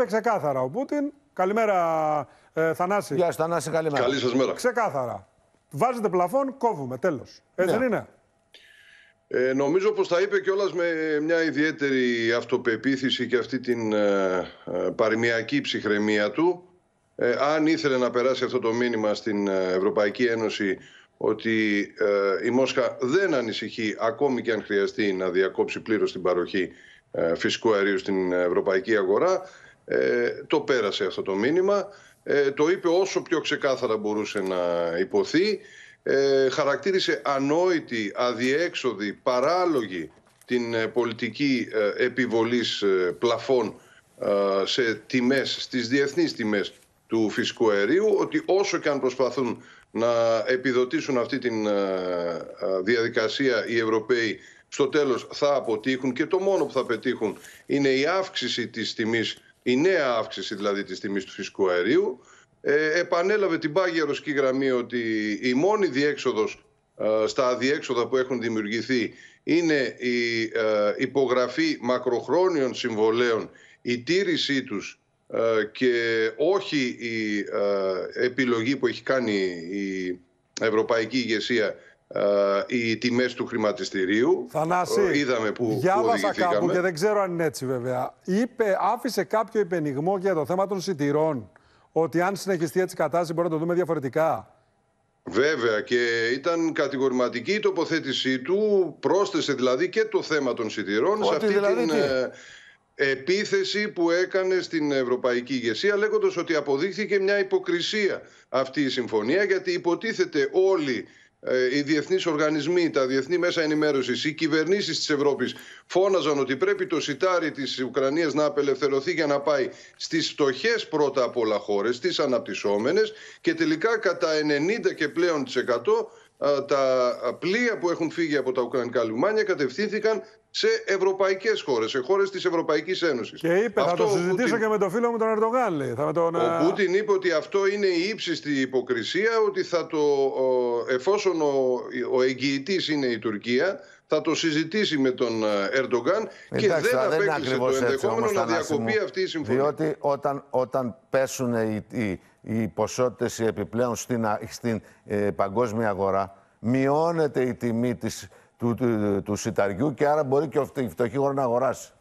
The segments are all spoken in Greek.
είπε ξεκάθαρα ο Πούτιν. Καλημέρα, ε, Θανάση. Γεια σου, Θανάση, καλημέρα. Καλή σας μέρα. Ξεκάθαρα. Βάζετε πλαφόν, κόβουμε. Τέλος. Έτσι Ναι. δεν είναι; Ε, νομίζω πως τα είπε κιόλας με μια ιδιαίτερη αυτοπεποίθηση και αυτή την ε, ε, παροιμιακή ψυχραιμία του. Ε, αν ήθελε να περάσει αυτό το μήνυμα στην ε, Ευρωπαϊκή Ένωση ότι ε, η Μόσχα δεν ανησυχεί ακόμη και αν χρειαστεί να διακόψει πλήρως την παροχή ε, φυσικού αερίου στην ευρωπαϊκή αγορά, ε, το πέρασε αυτό το μήνυμα. Ε, το είπε όσο πιο ξεκάθαρα μπορούσε να υποθεί. Ε, χαρακτήρισε ανόητη, αδιέξοδη, παράλογη την ε, πολιτική ε, επιβολής ε, πλαφών ε, σε τιμές, στις διεθνείς τιμές του φυσικού αερίου, ότι όσο και αν προσπαθούν να επιδοτήσουν αυτή τη διαδικασία οι Ευρωπαίοι στο τέλος θα αποτύχουν και το μόνο που θα πετύχουν είναι η αύξηση της τιμής, η νέα αύξηση δηλαδή της τιμής του φυσικού αερίου. Ε, επανέλαβε την πάγια ρωσική γραμμή ότι η μόνη διέξοδος ε, στα αδιέξοδα που έχουν δημιουργηθεί είναι η ε, υπογραφή μακροχρόνιων συμβολέων, η τήρησή τους ε, και όχι η ε, επιλογή που έχει κάνει η ευρωπαϊκή ηγεσία ε, οι τιμές του χρηματιστηρίου. Θανάση, Ε, Είδαμε που, που διάβασα οδηγηθήκαμε. κάπου και δεν ξέρω αν είναι έτσι βέβαια. Είπε, άφησε κάποιο υπενιγμό για το θέμα των σιτηρών. Ότι αν συνεχιστεί έτσι η κατάσταση μπορεί να το δούμε διαφορετικά. Βέβαια και ήταν κατηγορηματική η τοποθέτησή του, πρόσθεσε δηλαδή και το θέμα των σιτηρών σε Ότι αυτή δηλαδή την τι; ε, επίθεση που έκανε στην ευρωπαϊκή ηγεσία λέγοντας ότι αποδείχθηκε μια υποκρισία αυτή η συμφωνία γιατί υποτίθεται όλοι ε, οι διεθνείς οργανισμοί, τα διεθνή μέσα ενημέρωσης, οι κυβερνήσεις της Ευρώπης φώναζαν ότι πρέπει το σιτάρι της Ουκρανίας να απελευθερωθεί για να πάει στις φτωχές πρώτα απ' όλα χώρες, στις αναπτυσσόμενες και τελικά κατά 90 και πλέον της εκατό α, τα πλοία που έχουν φύγει από τα Ουκρανικά λιμάνια κατευθύνθηκαν σε ευρωπαϊκές χώρες, σε χώρες της Ευρωπαϊκής Ένωσης. Και είπε, θα Αυτό το ο συζητήσω Πούτιν- και με τον φίλο μου τον Ερντογάν, λέει. Θα με τον, ο ε, Πούτιν είπε ότι αυτό είναι η ύψιστη υποκρισία, ότι θα το, ο- εφόσον ο, ο εγγυητής είναι η Τουρκία, θα το συζητήσει με τον ε, Ερντογάν και Εντάξει, δεν τώρα είναι απέκλεισε το ακριβώς έτσι ενδεχόμενο όμως, να Θανάση διακοπεί μου. αυτή η συμφωνία. Διότι όταν, όταν πέσουν οι, οι, οι ποσότητες οι επιπλέον στην, α- στην ε, παγκόσμια αγορά, μειώνεται η τιμή της, του, του, του σιταριού και άρα μπορεί και ο φτω- η φτωχή χώρα να αγοράσει.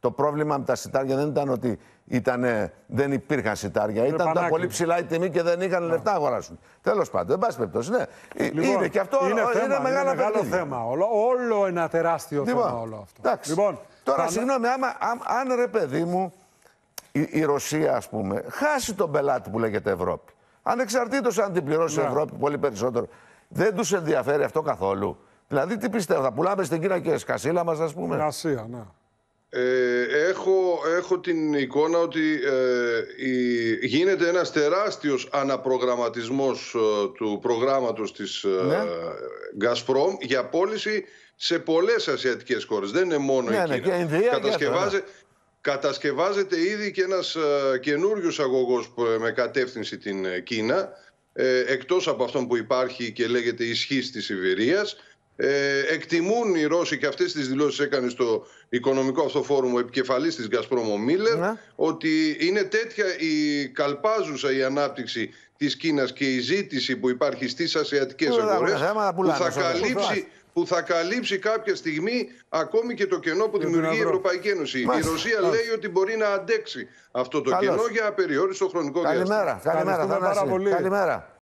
Το πρόβλημα με τα σιτάρια δεν ήταν ότι ήτανε, δεν υπήρχαν σιτάρια. Ήταν τα πανάκριβα. πολύ ψηλά η τιμή και δεν είχαν λεφτά να αγοράσουν. Τέλος πάντων, εν πάση περιπτώσει, ναι. Ε, Λοιπόν, είναι και αυτό είναι, είναι, θέμα, μεγάλο, μεγάλο παιχνίδι. θέμα. Όλο, όλο ένα τεράστιο Λοιπόν, θέμα όλο αυτό. εντάξει. Λοιπόν, Τώρα, θα- συγγνώμη, άμα, αν, αν ρε παιδί μου, η, η Ρωσία, ας πούμε, χάσει τον πελάτη που λέγεται Ευρώπη, ανεξαρτήτως αν την πληρώσει η Ναι. Ευρώπη πολύ περισσότερο, δεν τους ενδιαφέρει αυτό καθόλου. Δηλαδή, τι πιστεύω, θα πουλάμε στην Κίνα και σκασίλα μας, ας πούμε; Ασία, ναι. Ε, έχω, έχω την εικόνα ότι ε, η, γίνεται ένας τεράστιος αναπρογραμματισμός ε, του προγράμματος της ε, Ναι. Gazprom για πώληση σε πολλές ασιατικές χώρες. Δεν είναι μόνο Ναι, η ναι, Κίνα. και Ινδία και Κατασκευάζε, κατασκευάζεται ήδη και ένας ε, καινούριος αγωγός που, ε, με κατεύθυνση την ε, Κίνα ε, εκτός από αυτόν που υπάρχει και λέγεται ισχύς της Σιβηρίας ε, εκτιμούν οι Ρώσοι και αυτές τις δηλώσεις έκανε στο οικονομικό αυτό φόρουμ ο επικεφαλής της Gazprom ο Μίλλερ Ναι. ότι είναι τέτοια η καλπάζουσα η ανάπτυξη της Κίνας και η ζήτηση που υπάρχει στις ασιατικές Βέβαια, αγορές θέμα να που πουλάνε θα, στο τέλος. καλύψει, που θα καλύψει κάποια στιγμή ακόμη και το κενό που την δημιουργεί η Ευρώπη. Ευρωπαϊκή Ένωση. Μάλιστα, Η Ρωσία μάλιστα. λέει ότι μπορεί να αντέξει αυτό το Καλώς. κενό για απεριόριστο χρονικό διάστημα. Καλημέρα, καλημέρα, Ευχαριστούμε πάρα Θανάση. πολύ. Καλημέρα.